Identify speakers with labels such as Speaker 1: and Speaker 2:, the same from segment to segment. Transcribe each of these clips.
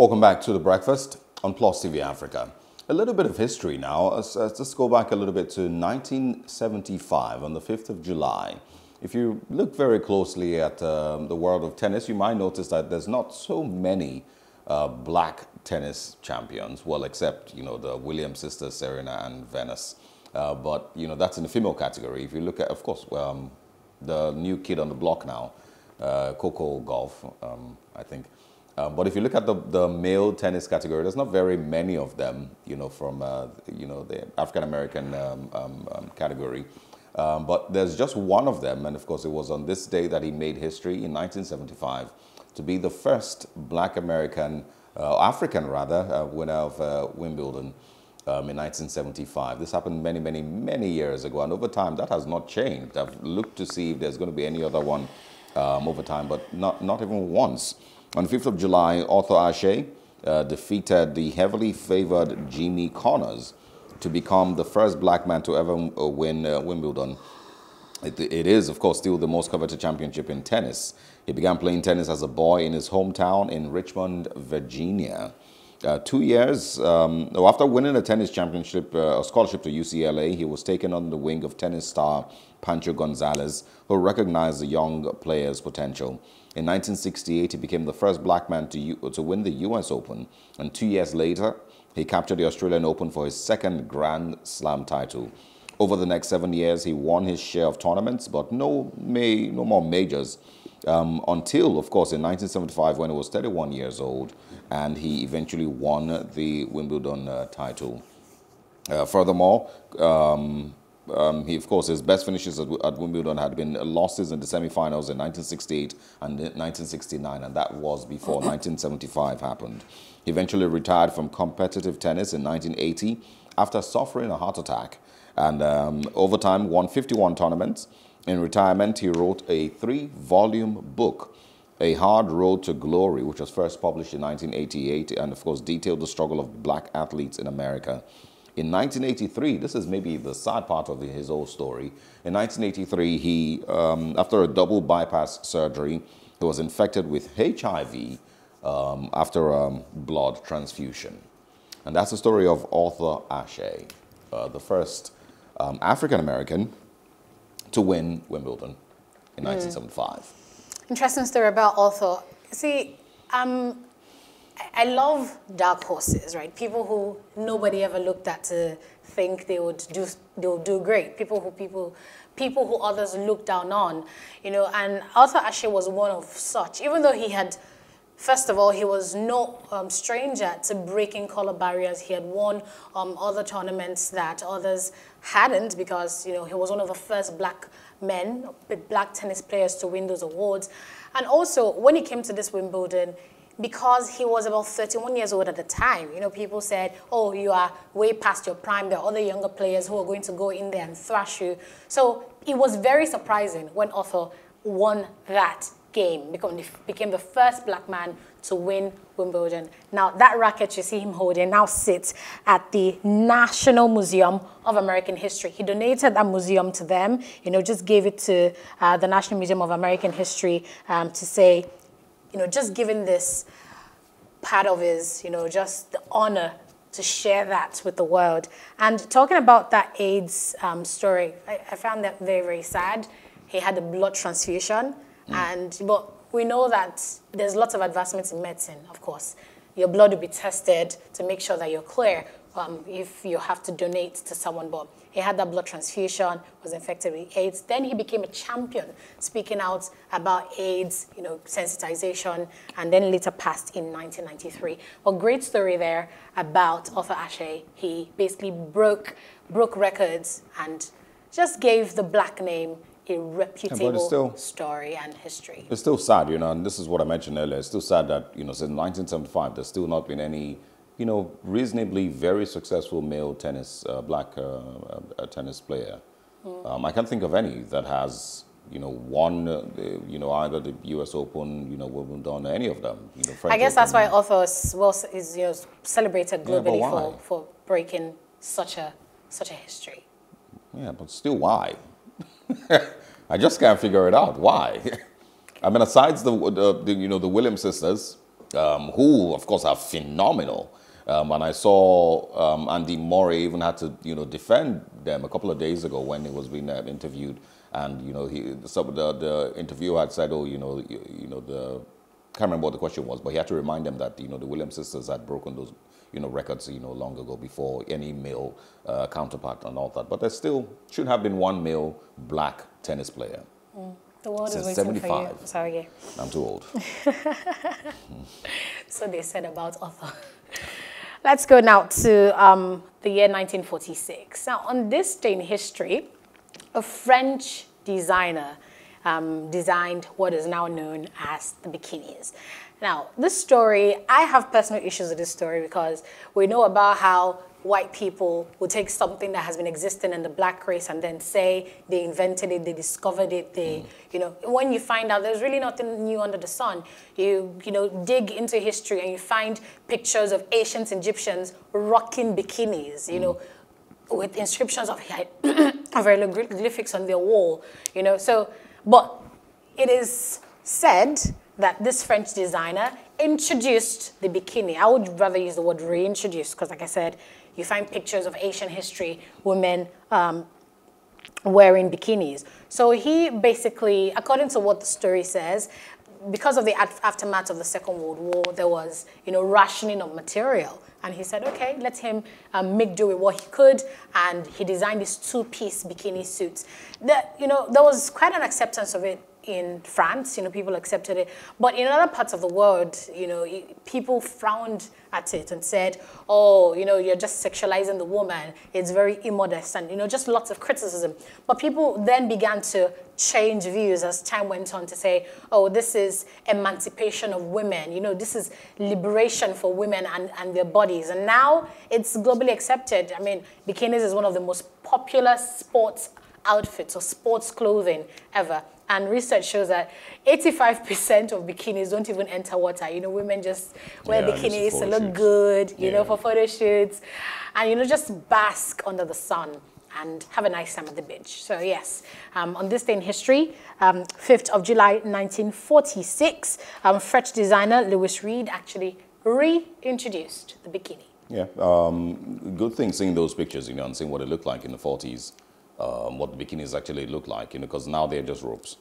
Speaker 1: Welcome back to the breakfast on Plus TV Africa. A little bit of history now. Let's, let's go back a little bit to 1975 on the 5th of July. If you look very closely at um, the world of tennis, you might notice that there's not so many uh, black tennis champions. Well, except, you know, the Williams sisters, Serena and Venus. Uh, but, you know, that's in the female category. If you look at, of course, um, the new kid on the block now, uh, Coco Gauff, um, I think. Um, but if you look at the, the male tennis category, there's not very many of them, you know, from, uh, you know, the African-American um, um, um category. Um, but there's just one of them, and of course it was on this day that he made history in 1975 to be the first black American, uh, African rather, uh, winner of uh, Wimbledon um, in 1975. This happened many, many, many years ago, and over time that has not changed. I've looked to see if there's going to be any other one over time, but not, not even once. On the 5th of July, Arthur Ashe uh, defeated the heavily favored Jimmy Connors to become the first black man to ever uh, win uh, Wimbledon. It, it is, of course, still the most coveted championship in tennis. He began playing tennis as a boy in his hometown in Richmond, Virginia. Uh, two years um, after winning a tennis championship, uh, a scholarship to UCLA, he was taken under the wing of tennis star Pancho Gonzalez, who recognized the young player's potential. In 1968, he became the first black man to, to win the U.S. Open, and two years later, he captured the Australian Open for his second Grand Slam title. Over the next seven years, he won his share of tournaments, but no, may, no more majors. Um, until, of course, in 1975 when he was 31 years old, and he eventually won the Wimbledon uh, title. Uh, furthermore, um, um, he, of course, his best finishes at, at, Wimbledon had been losses in the semi-finals in 1968 and 1969, and that was before 1975 happened. He eventually retired from competitive tennis in 1980 after suffering a heart attack, and um, over time won 51 tournaments. In retirement, he wrote a three-volume book, A Hard Road to Glory, which was first published in 1988, and of course detailed the struggle of black athletes in America. In 1983, this is maybe the sad part of his whole story. In 1983, he, um, after a double bypass surgery, he was infected with HIV um, after a um, blood transfusion. And that's the story of Arthur Ashe, uh, the first um, African American to win Wimbledon in mm. 1975.
Speaker 2: Interesting story about Arthur. See, um, I love dark horses, right? People who nobody ever looked at to think they would do they would do great. People who people people who others look down on, you know. And Arthur Ashe was one of such. Even though he had, first of all, he was no um, stranger to breaking color barriers. He had won um, other tournaments that others hadn't because you know he was one of the first black men, black tennis players to win those awards. And also, when he came to this Wimbledon, because he was about 31 years old at the time. You know, people said, oh, you are way past your prime. There are other younger players who are going to go in there and thrash you. So it was very surprising when Arthur won that game, became the first black man to win Wimbledon. Now, that racket you see him holding now sits at the National Museum of American History. He donated that museum to them, you know, just gave it to uh, the National Museum of American History um, to say, you know, just giving this part of his, you know, just the honor to share that with the world. And talking about that AIDS um, story, I, I, found that very, very sad. He had a blood transfusion. And but we know that there's lots of advancements in medicine, of course. Your blood will be tested to make sure that you're clear um, if you have to donate to someone. But he had that blood transfusion, was infected with AIDS. Then he became a champion, speaking out about AIDS, you know, sensitization, and then later passed in 1993. A great story there about Arthur Ashe. He basically broke, broke records and just gave the black name a reputable story and history.
Speaker 1: It's still sad, you know, and this is what I mentioned earlier. It's still sad that, you know, since 1975, there's still not been any you know, reasonably very successful male tennis, uh, black uh, uh, tennis player. Mm. Um, I can't think of any that has, you know, won, uh, the, you know, either the U.S. Open, you know, Wimbledon, any of them. You know,
Speaker 2: French I guess Open. that's why Arthur well, is you know, celebrated globally yeah, for, for breaking such a such a history.
Speaker 1: Yeah, but still, why? I just can't figure it out. Why? I mean, aside the, the, the, you know the Williams sisters, um, who, of course, are phenomenal. Um, and I saw um, Andy Murray even had to, you know, defend them a couple of days ago when he was being uh, interviewed. And, you know, he, some the, the interviewer had said, oh, you know, you, you know, the, can't remember what the question was, but he had to remind them that, you know, the Williams sisters had broken those, you know, records, you know, long ago before any male uh, counterpart and all that. But there still should have been one male black tennis player.
Speaker 2: Mm. The world
Speaker 1: Since
Speaker 2: is waiting
Speaker 1: 75.
Speaker 2: for you. Sorry. yeah.
Speaker 1: I'm too old.
Speaker 2: So they said about Arthur. Let's go now to um, the year 1946. Now, on this day in history, a French designer um, designed what is now known as the bikinis. Now, this story, I have personal issues with this story because we know about how white people would take something that has been existing in the black race and then say they invented it, they discovered it, they, mm. you know, when you find out there's really nothing new under the sun, you, you know, dig into history and you find pictures of ancient Egyptians rocking bikinis, you mm. know, with inscriptions of, of hieroglyphics on their wall, you know, so, but it is said that this French designer introduced the bikini. I would rather use the word reintroduce because, like I said, you find pictures of Asian history, women um, wearing bikinis. So he basically, according to what the story says, because of the aftermath of the Second World War, there was, you know, rationing of material. And he said, okay, let him um, make do with what he could. And he designed these two-piece bikini suits. That, you know, there was quite an acceptance of it in France, you know, people accepted it. But in other parts of the world, you know, people frowned at it and said, oh, you know, you're just sexualizing the woman. It's very immodest and, you know, just lots of criticism. But people then began to change views as time went on to say, oh, this is emancipation of women. You know, this is liberation for women and, and their bodies. And now it's globally accepted. I mean, bikinis is one of the most popular sports outfits or sports clothing ever. And research shows that 85% of bikinis don't even enter water. You know, women just wear
Speaker 1: Yeah,
Speaker 2: bikinis to look
Speaker 1: shoots.
Speaker 2: good, you know, for photo shoots. And, you know, just bask under the sun and have a nice time at the beach. So, yes, um, on this day in history, um, 5th of July 1946, um, French designer Louis Réard actually reintroduced the bikini.
Speaker 1: Yeah, um, good thing seeing those pictures, you know, and seeing what it looked like in the 40s, um, what the bikinis actually look like, you know, because now they're just ropes.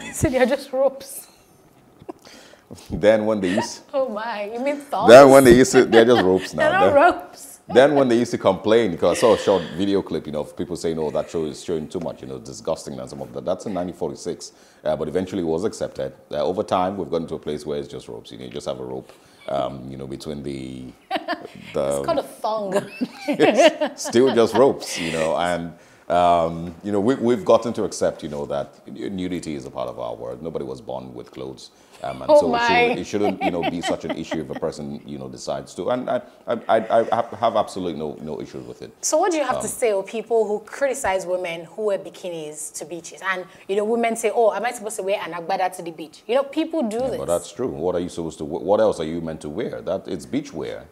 Speaker 2: so they're just ropes.
Speaker 1: Then when they used,
Speaker 2: Oh my, you mean thongs?
Speaker 1: then when they used to, they're just ropes
Speaker 2: They're
Speaker 1: now.
Speaker 2: not
Speaker 1: Then,
Speaker 2: ropes.
Speaker 1: then when they used to complain, because I saw a short video clip, you know, of people saying, "Oh, that show is showing too much, you know, disgusting," and some of that. That's in 1946, uh, but eventually it was accepted. Uh, over time, we've gotten to a place where it's just ropes. You know, you just have a rope, um, you know, between the the
Speaker 2: It's called a thong.
Speaker 1: still just ropes, you know, and um, you know we, we've gotten to accept, you know, that nudity is a part of our world. Nobody was born with clothes, um, and
Speaker 2: Oh
Speaker 1: so it
Speaker 2: my.
Speaker 1: shouldn't, it shouldn't, you know, be such an issue if a person, you know, decides to. And I, I, I, I have- absolutely no no issues with it.
Speaker 2: So what do you have
Speaker 1: Um,
Speaker 2: to say of people who criticize women who wear bikinis to beaches? And, you know, women say, oh, am I supposed to wear an agbada to the beach? You know, people do this.
Speaker 1: But that's true. What are you supposed to? What else are you meant to wear? That it's beach wear.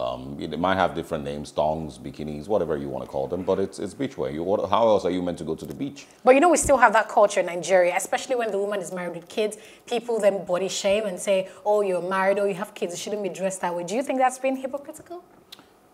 Speaker 1: Um, it might have different names, thongs, bikinis, whatever you want to call them, but it's it's beach wear. You, what, how else are you meant to go to the beach?
Speaker 2: But you know, we still have that culture in Nigeria, especially when the woman is married with kids. People then body shame and say, oh, you're married or you have kids, you shouldn't be dressed that way. Do you think that's being hypocritical?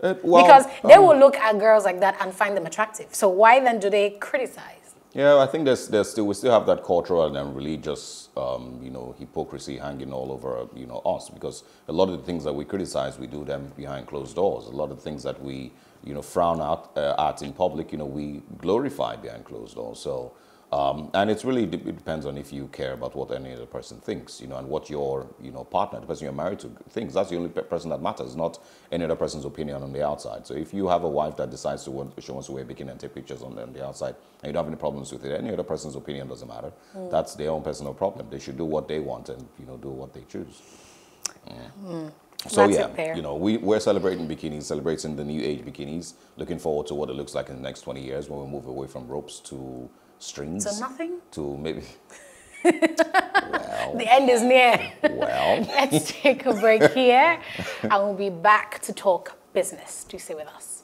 Speaker 1: Uh, well,
Speaker 2: because they
Speaker 1: um,
Speaker 2: will look at girls like that and find them attractive. So why then do they criticize?
Speaker 1: Yeah, I think there's, there's still we still have that cultural and religious, um, you know, hypocrisy hanging all over, you know, us because a lot of the things that we criticize, we do them behind closed doors. A lot of the things that we, you know, frown at, uh, at in public, you know, we glorify behind closed doors. So, um, and it's really it depends on if you care about what any other person thinks, you know, and what your, you know, partner, the person you're married to, thinks. That's the only pe- person that matters, not any other person's opinion on the outside. So if you have a wife that decides to want, she wants to wear a bikini and take pictures on the, on the outside, and you don't have any problems with it, any other person's opinion doesn't matter. That's their own personal problem. They should do what they want and, you know, do what they choose. Yeah. So
Speaker 2: That's
Speaker 1: yeah, you know, we, we're celebrating bikinis, celebrating the new age bikinis, looking forward to what it looks like in the next 20 years when we move away from ropes to strings.
Speaker 2: So nothing?
Speaker 1: To maybe, well,
Speaker 2: The end is near.
Speaker 1: well.
Speaker 2: Let's take a break here and we'll be back to talk business. Do stay with us.